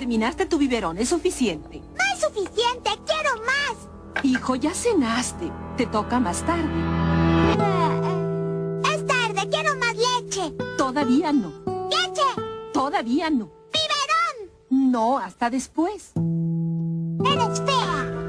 Terminaste tu biberón, es suficiente. No es suficiente, quiero más. Hijo, ya cenaste. Te toca más tarde. Eh, eh, es tarde, quiero más leche. Todavía no. ¡Leche! Todavía no. ¡Biberón! No, hasta después. Eres fea.